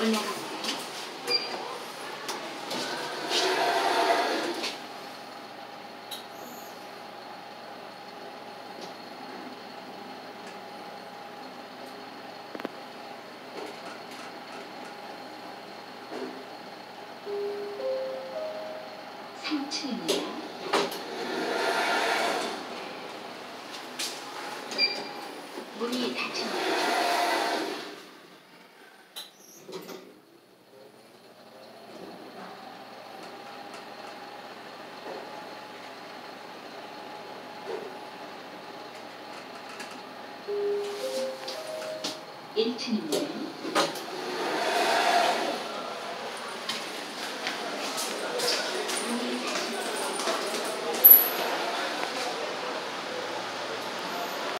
올라갑니다. 삼층입니다 문이 닫힙니다. 일층입니다